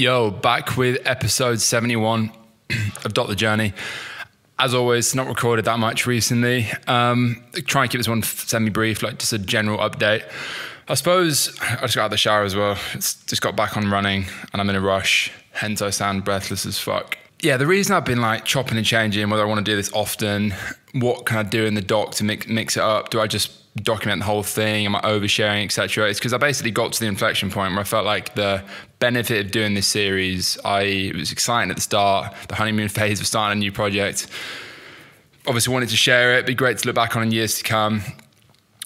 Yo, back with episode 71 of Doc the Journey. As always, not recorded that much recently. Um, try and keep this one semi brief, like just a general update. I suppose I just got out of the shower as well. It's just got back on running and I'm in a rush, hence I sound breathless as fuck. Yeah, the reason I've been like chopping and changing whether I want to do this often, what can I do in the doc to mix, mix it up? Do I just document the whole thing? Am I oversharing, etc.? It's because I basically got to the inflection point where I felt like the benefit of doing this series, I it was exciting at the start, the honeymoon phase of starting a new project. Obviously wanted to share it, It'd be great to look back on in years to come.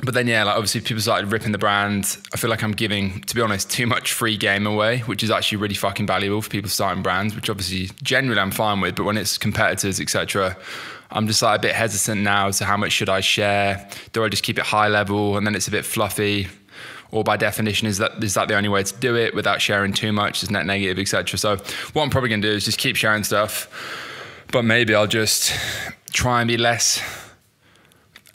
But then yeah, like obviously people started ripping the brand. I feel like I'm giving, to be honest, too much free game away, which is actually really fucking valuable for people starting brands, which obviously generally I'm fine with, but when it's competitors, etc., I'm just like a bit hesitant now to how much should I share? Do I just keep it high level and then it's a bit fluffy? Or by definition, is that is that the only way to do it without sharing too much? Is net negative, etc. So what I'm probably gonna do is just keep sharing stuff, but maybe I'll just try and be less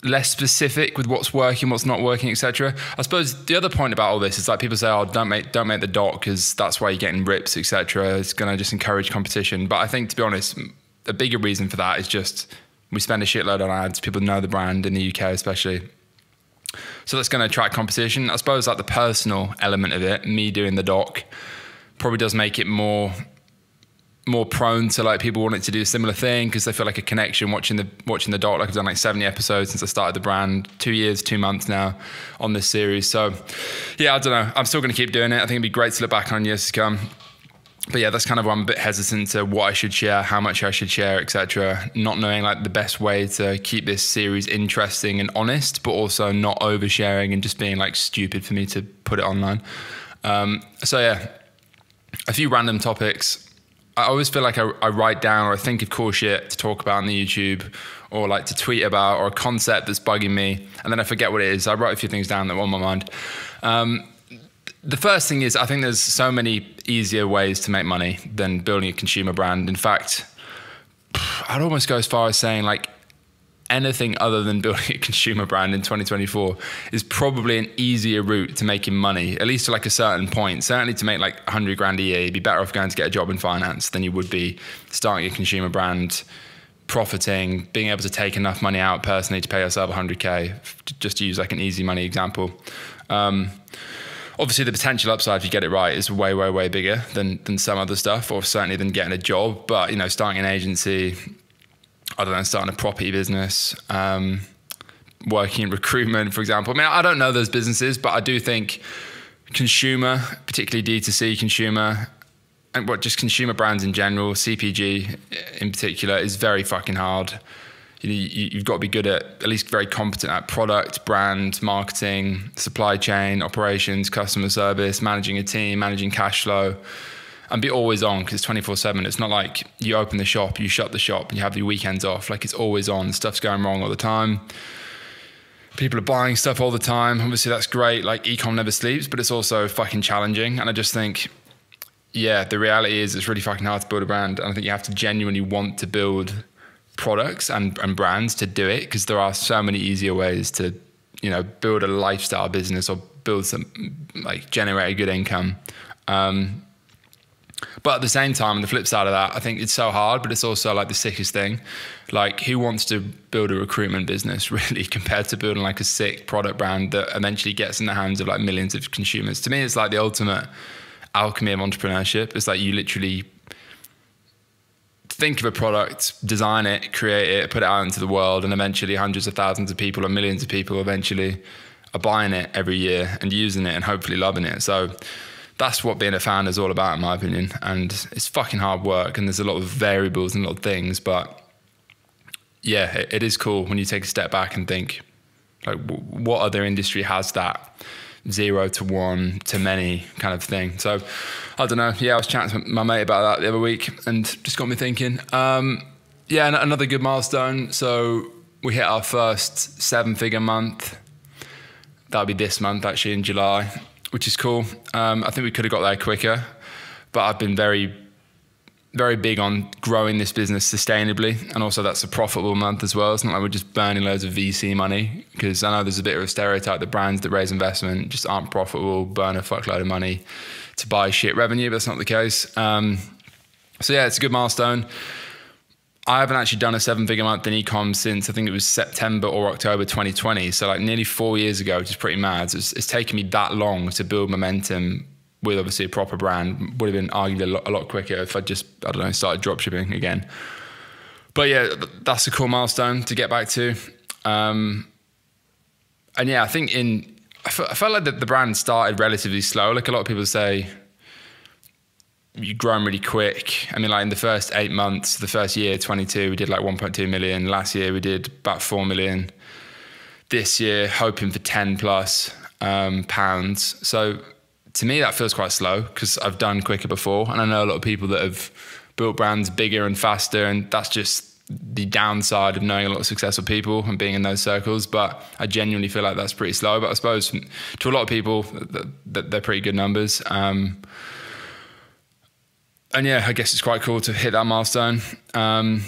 less specific with what's working, what's not working, etc. I suppose the other point about all this is like people say, "Oh, don't make don't make the doc because that's why you're getting rips, etc." It's going to just encourage competition. But I think, to be honest, a bigger reason for that is just we spend a shitload on ads. People know the brand in the UK, especially. So that's going to attract competition. I suppose like the personal element of it, me doing the doc, probably does make it more more prone to like people wanting to do a similar thing because they feel like a connection watching the watching the doc. Like I've done like 70 episodes since I started the brand, two years, two months now on this series. So yeah, I don't know. I'm still going to keep doing it. I think it'd be great to look back on years to come but yeah, that's kind of why I'm a bit hesitant to what I should share, how much I should share, etc. Not knowing like the best way to keep this series interesting and honest, but also not oversharing and just being like stupid for me to put it online. Um, so yeah, a few random topics. I always feel like I, I, write down or I think of cool shit to talk about on the YouTube or like to tweet about or a concept that's bugging me, and then I forget what it is. I write a few things down that are on my mind. Um, the first thing is, I think there's so many easier ways to make money than building a consumer brand. In fact, I'd almost go as far as saying like anything other than building a consumer brand in 2024 is probably an easier route to making money, at least to like a certain point. Certainly to make like 100 grand a year, you'd be better off going to get a job in finance than you would be starting a consumer brand, profiting, being able to take enough money out personally to pay yourself 100K, just to use like an easy money example. Um, obviously the potential upside if you get it right is way way way bigger than than some other stuff or certainly than getting a job but you know starting an agency i don't know starting a property business um, working in recruitment for example. I mean i don't know those businesses but i do think consumer particularly d2c consumer and what just consumer brands in general cpg in particular is very fucking hard. You have got to be good at at least very competent at product, brand, marketing, supply chain, operations, customer service, managing a team, managing cash flow, and be always on because it's 24 7. It's not like you open the shop, you shut the shop, and you have your weekends off. Like it's always on. Stuff's going wrong all the time. People are buying stuff all the time. Obviously, that's great. Like ecom never sleeps, but it's also fucking challenging. And I just think, yeah, the reality is it's really fucking hard to build a brand. And I think you have to genuinely want to build products and, and brands to do it because there are so many easier ways to you know build a lifestyle business or build some like generate a good income um, but at the same time on the flip side of that i think it's so hard but it's also like the sickest thing. Like who wants to build a recruitment business really compared to building like a sick product brand that eventually gets in the hands of like millions of consumers? To me it's like the ultimate alchemy of entrepreneurship. It's like you literally think of a product, design it, create it, put it out into the world, and eventually hundreds of thousands of people or millions of people eventually are buying it every year and using it and hopefully loving it. So that's what being a fan is all about, in my opinion. And it's fucking hard work, and there's a lot of variables and a lot of things, but yeah, it, it is cool when you take a step back and think, like, what other industry has that? zero to one to many kind of thing. So I don't know. Yeah, I was chatting to my mate about that the other week and just got me thinking. Um, yeah, another good milestone. So we hit our first seven figure month. That'll be this month, actually, in July, which is cool. Um, I think we could have got there quicker, but I've been very very big on growing this business sustainably, and also that's a profitable month as well. It's not like we're just burning loads of VC money because I know there's a bit of a stereotype that brands that raise investment just aren't profitable, burn a fuckload of money, to buy shit revenue, but that's not the case. Um, so yeah, it's a good milestone. I haven't actually done a seven figure month in ecom since I think it was September or October 2020. So like nearly four years ago, which is pretty mad. It's, it's taken me that long to build momentum with obviously a proper brand. Would have been arguably a lot, a lot quicker if I just, I don't know, started dropshipping again. But yeah, that's a cool milestone to get back to. Um, and yeah, I think in, I felt, felt like the, the brand started relatively slow. Like a lot of people say, you grown really quick. I mean, like in the first eight months, the first year, 22, we did like 1.2 million. Last year, we did about 4 million. This year, hoping for 10 plus um, pounds. So to me, that feels quite slow because I've done quicker before. And I know a lot of people that have built brands bigger and faster. And that's just the downside of knowing a lot of successful people and being in those circles. But I genuinely feel like that's pretty slow. But I suppose to a lot of people, they're pretty good numbers. Um, and yeah, I guess it's quite cool to hit that milestone. Um,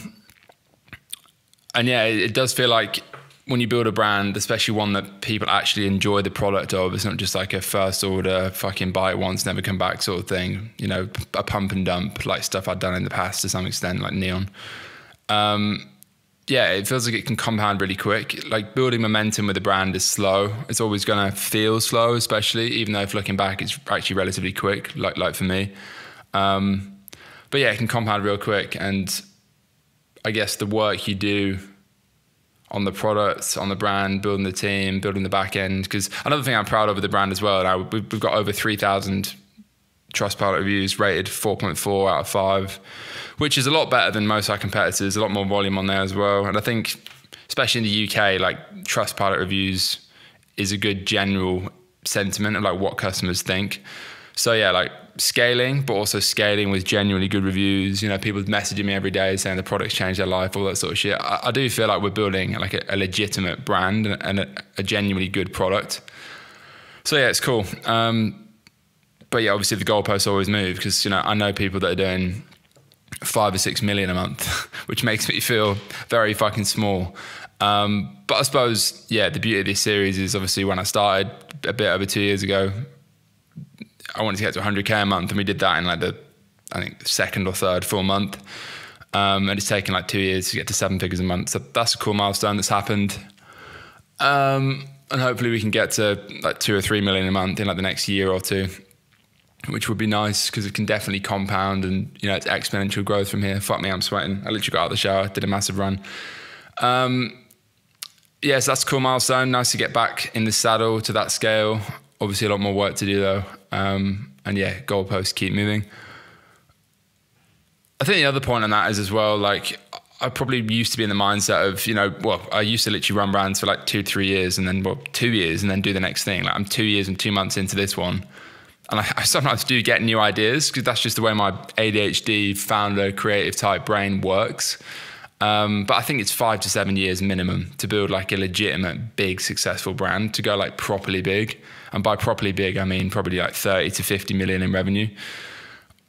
and yeah, it, it, does feel like when you build a brand, especially one that people actually enjoy the product of, it's not just like a first order, fucking buy it once, never come back sort of thing. You know, a pump and dump like stuff I've done in the past to some extent, like Neon. Um, yeah, it feels like it can compound really quick. Like building momentum with a brand is slow. It's always going to feel slow, especially even though if looking back, it's actually relatively quick. Like like for me. Um, but yeah, it can compound real quick. And I guess the work you do on the products, on the brand, building the team, building the back end. Because another thing I'm proud of with the brand as well, we've, we've got over 3,000 Trustpilot reviews, rated 4.4 out of 5, which is a lot better than most of our competitors, a lot more volume on there as well. And I think, especially in the UK, like Trustpilot reviews is a good general sentiment of like what customers think. So yeah, like scaling, but also scaling with genuinely good reviews. You know, people messaging me every day saying the product's changed their life, all that sort of shit. I, I do feel like we're building like a, a legitimate brand and a, a, genuinely good product. So yeah, it's cool. Um, but yeah, obviously the goalposts always move because you know I know people that are doing five or six million a month, which makes me feel very fucking small. Um, but I suppose, yeah, the beauty of this series is obviously when I started a bit over two years ago, I wanted to get to 100k a month, and we did that in like the I think second or third full month. Um, and it's taken like two years to get to seven figures a month. So that's a cool milestone that's happened. Um, and hopefully we can get to like two or three million a month in like the next year or two, which would be nice because it can definitely compound and you know it's exponential growth from here. Fuck me, I'm sweating. I literally got out of the shower, did a massive run. Um, yes, yeah, so that's a cool milestone. Nice to get back in the saddle to that scale. Obviously, a lot more work to do though. Um, and yeah, goalposts keep moving. I think the other point on that is as well, like I probably used to be in the mindset of, you know, well, I used to literally run brands for like two, three years and then, well, two years and then do the next thing. Like I'm two years and two months into this one. And I, I sometimes do get new ideas because that's just the way my ADHD founder creative type brain works. Um, but I think it's five to seven years minimum to build like a legitimate, big, successful brand to go like properly big. And by properly big, I mean probably like 30 to 50 million in revenue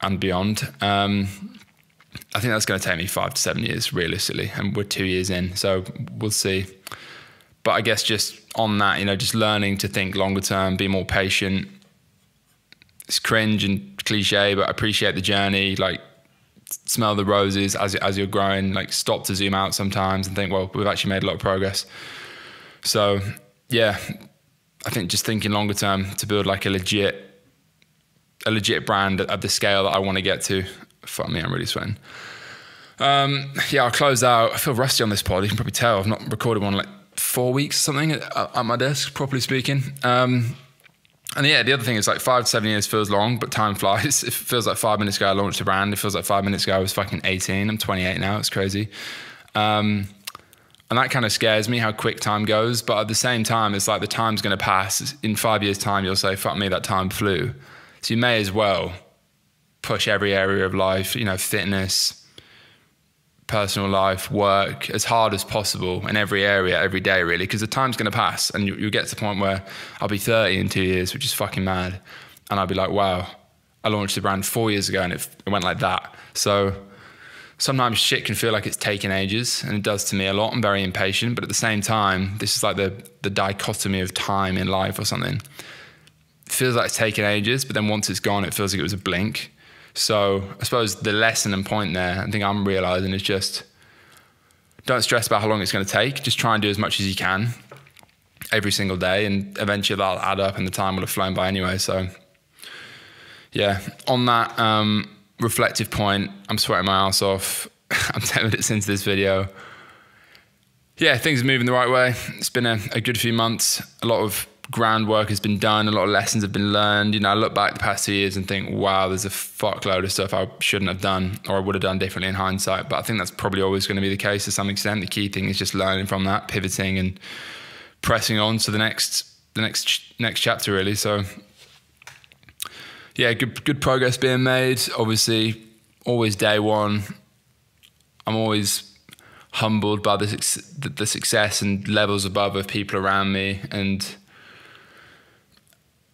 and beyond. Um, I think that's going to take me five to seven years realistically. And we're two years in. So we'll see. But I guess just on that, you know, just learning to think longer term, be more patient. It's cringe and cliche, but I appreciate the journey. Like, smell the roses as as you're growing. Like stop to zoom out sometimes and think, well, we've actually made a lot of progress. So yeah, I think just thinking longer term to build like a legit a legit brand at the scale that I want to get to. Fuck me, I'm really sweating. Um, yeah, I'll close out. I feel rusty on this pod. You can probably tell I've not recorded one like four weeks or something at, at my desk, properly speaking. Um, and yeah, the other thing is like five to seven years feels long, but time flies. It feels like five minutes ago I launched a brand. It feels like five minutes ago I was fucking 18. I'm 28 now. It's crazy. Um, and that kind of scares me how quick time goes. But at the same time, it's like the time's going to pass. In five years' time, you'll say, fuck me, that time flew. So you may as well push every area of life, you know, fitness, personal life, work as hard as possible in every area, every day, really, because the time's going to pass and you, will get to the point where I'll be 30 in two years, which is fucking mad. And I'll be like, wow, I launched the brand four years ago and it, it went like that. So sometimes shit can feel like it's taken ages and it does to me a lot. I'm very impatient, but at the same time, this is like the, the dichotomy of time in life or something. feels like it's taken ages, but then once it's gone, it feels like it was a blink. So I suppose the lesson and point there, I think I'm realizing is just don't stress about how long it's going to take. Just try and do as much as you can every single day, and eventually that'll add up, and the time will have flown by anyway. So yeah, on that um, reflective point, I'm sweating my ass off. I'm 10 minutes into this video. Yeah, things are moving the right way. It's been a, a good few months. A lot of groundwork has been done. A lot of lessons have been learned. You know, I look back the past two years and think, wow, there's a fuckload of stuff I shouldn't have done or I would have done differently in hindsight. But I think that's probably always going to be the case to some extent. The key thing is just learning from that, pivoting and pressing on to the next the next next chapter really. So yeah, good good progress being made. Obviously, always day one. I'm always humbled by the, the success and levels above of people around me and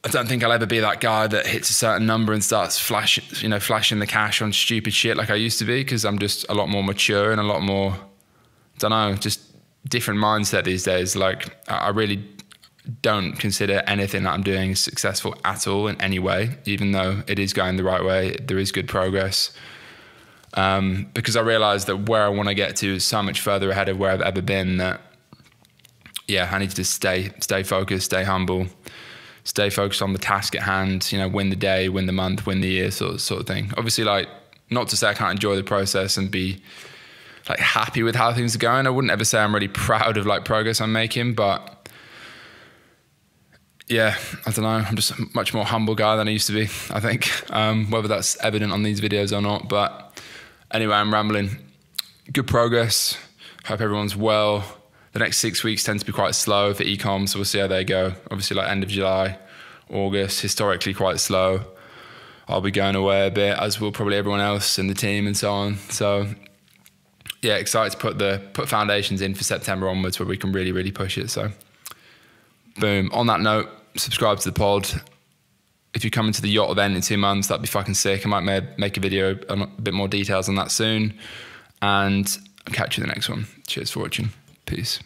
I don't think I'll ever be that guy that hits a certain number and starts flashing, you know, flashing the cash on stupid shit like I used to be because I'm just a lot more mature and a lot more, I don't know, just different mindset these days. Like I really don't consider anything that I'm doing successful at all in any way, even though it is going the right way. There is good progress. Um, because I realize that where I want to get to is so much further ahead of where I've ever been that, yeah, I need to just stay, stay focused, stay humble stay focused on the task at hand, you know, win the day, win the month, win the year, sort of, sort of thing. Obviously, like, not to say I can't enjoy the process and be like happy with how things are going. I wouldn't ever say I'm really proud of like progress I'm making, but yeah, I don't know. I'm just a much more humble guy than I used to be, I think. Um, whether that's evident on these videos or not. But anyway, I'm rambling. Good progress. Hope everyone's well the next six weeks tend to be quite slow for ecom, so we'll see how they go. Obviously, like end of July, August, historically quite slow. I'll be going away a bit, as will probably everyone else in the team and so on. So, yeah, excited to put the put foundations in for September onwards, where we can really, really push it. So, boom. On that note, subscribe to the pod. If you're coming to the yacht event in two months, that'd be fucking sick. I might make a video a bit more details on that soon, and I'll catch you in the next one. Cheers for Peace.